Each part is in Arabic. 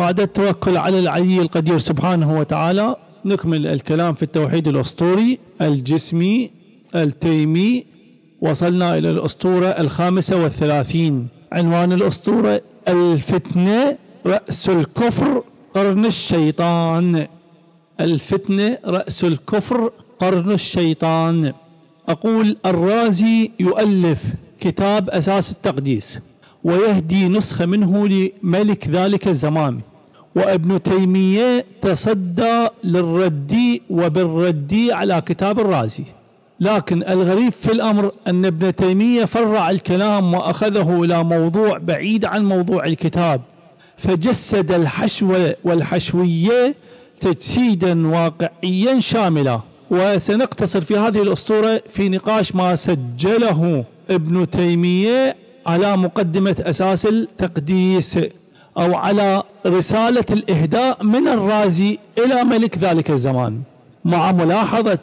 بعد التوكل على العلي القدير سبحانه وتعالى نكمل الكلام في التوحيد الأسطوري الجسمي التيمي. وصلنا إلى الأسطورة الخامسة والثلاثين. عنوان الأسطورة الفتنة رأس الكفر قرن الشيطان. الفتنة رأس الكفر قرن الشيطان. أقول الرازي يؤلف كتاب أساس التقديس ويهدي نسخة منه لملك ذلك الزمان. وابن تيمية تصدى للرد وبالرد على كتاب الرازي. لكن الغريب في الأمر أن ابن تيمية فرع الكلام وأخذه إلى موضوع بعيد عن موضوع الكتاب فجسد الحشو والحشوية تجسيدا واقعيا شاملا وسنقتصر في هذه الأسطورة في نقاش ما سجله ابن تيمية على مقدمة أساس التقديس. أو على رسالة الإهداء من الرازي إلى ملك ذلك الزمان مع ملاحظة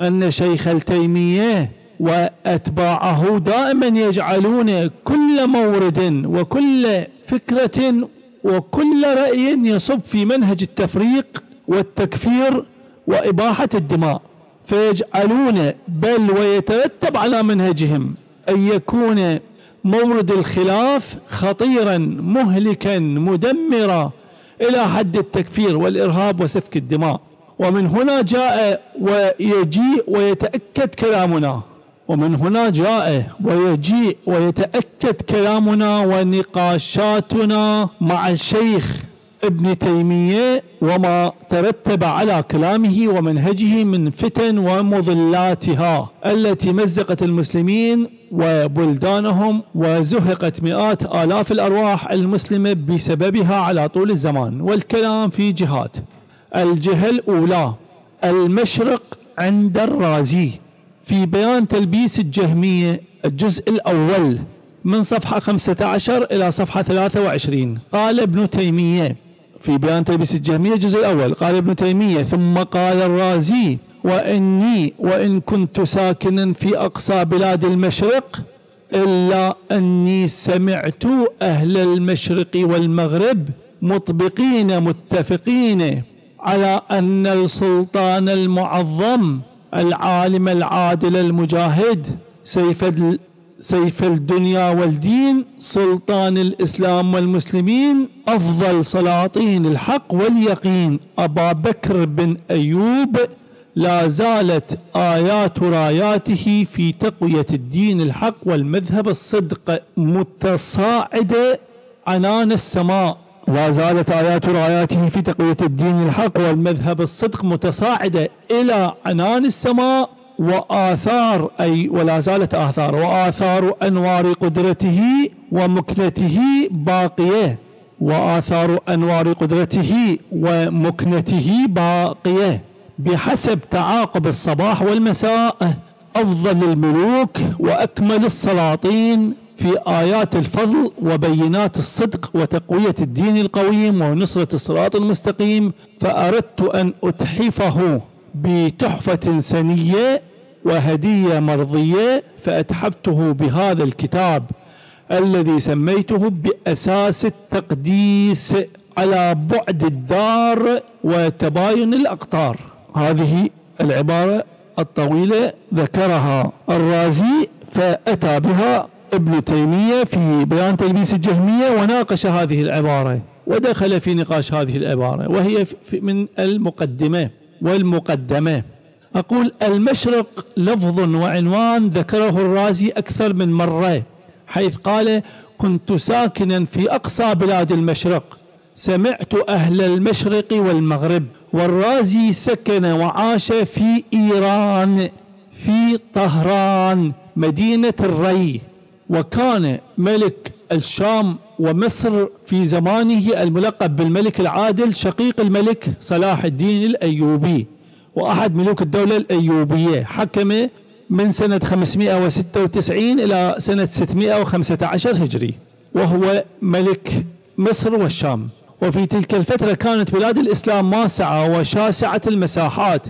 أن شيخ التيمية وأتباعه دائما يجعلون كل مورد وكل فكرة وكل رأي يصب في منهج التفريق والتكفير وإباحة الدماء فيجعلون بل ويترتب على منهجهم أن يكون مورد الخلاف خطيرا مهلكا مدمرا إلى حد التكفير والإرهاب وسفك الدماء. ومن هنا جاء ويجيء ويتأكد كلامنا. ومن هنا جاء ويجيء ويتأكد كلامنا ونقاشاتنا مع الشيخ ابن تيمية وما ترتب على كلامه ومنهجه من فتن ومضلاتها التي مزقت المسلمين وبلدانهم وزهقت مئات آلاف الأرواح المسلمة بسببها على طول الزمان. والكلام في جهات. الجهة الأولى المشرق عند الرازي. في بيان تلبيس الجهمية الجزء الأول من صفحة 15 إلى صفحة 23 قال ابن تيمية في بيان تلبيس الجهمية الجزء الأول. قال ابن تيمية ثم قال الرازي وإني وإن كنت ساكنا في أقصى بلاد المشرق إلا أني سمعت أهل المشرق والمغرب مطبقين متفقين على أن السلطان المعظم العالم العادل المجاهد سيف سيف الدنيا والدين سلطان الإسلام والمسلمين أفضل سلاطين الحق واليقين. أبا بكر بن أيوب لا زالت آيات راياته في تقوية الدين الحق والمذهب الصدق متصاعدة عنان السماء. لا زالت آيات راياته في تقوية الدين الحق والمذهب الصدق متصاعدة إلى عنان السماء. وآثار أي ولا زالت آثار وآثار أنوار قدرته ومكنته باقية وآثار أنوار قدرته ومكنته باقية بحسب تعاقب الصباح والمساء أفضل الملوك وأكمل السلاطين في آيات الفضل وبينات الصدق وتقوية الدين القويم ونصرة الصراط المستقيم فأردت أن أتحفه بتحفة سنية وهدية مرضية فأتحفته بهذا الكتاب الذي سميته بأساس التقديس على بعد الدار وتباين الأقطار. هذه العبارة الطويلة ذكرها الرازي فأتى بها ابن تيمية في بيان تلبيس الجهمية وناقش هذه العبارة ودخل في نقاش هذه العبارة وهي من المقدمة والمقدمة. أقول المشرق لفظ وعنوان ذكره الرازي أكثر من مرة حيث قال كنت ساكنا في أقصى بلاد المشرق سمعت أهل المشرق والمغرب والرازي سكن وعاش في إيران في طهران مدينة الري وكان ملك الشام ومصر في زمانه الملقب بالملك العادل شقيق الملك صلاح الدين الأيوبي. وأحد ملوك الدولة الأيوبية. حكم من سنة 596 إلى سنة 615 هجري وهو ملك مصر والشام. وفي تلك الفترة كانت بلاد الإسلام واسعة وشاسعة المساحات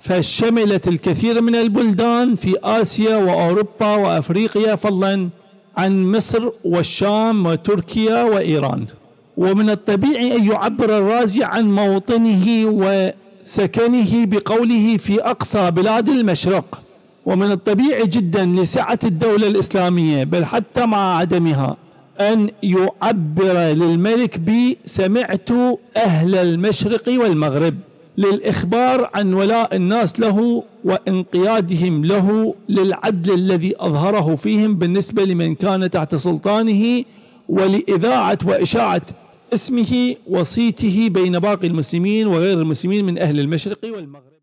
فشملت الكثير من البلدان في آسيا وأوروبا وأفريقيا فضلا عن مصر والشام وتركيا وإيران. ومن الطبيعي أن يعبر الرازي عن موطنه وسكنه بقوله في أقصى بلاد المشرق ومن الطبيعي جدا لسعة الدولة الإسلامية بل حتى مع عدمها أن يعبر للملك بسمعت أهل المشرق والمغرب للإخبار عن ولاء الناس له وانقيادهم له للعدل الذي أظهره فيهم بالنسبة لمن كان تحت سلطانه ولإذاعة وإشاعة اسمه وصيته بين باقي المسلمين وغير المسلمين من أهل المشرق والمغرب.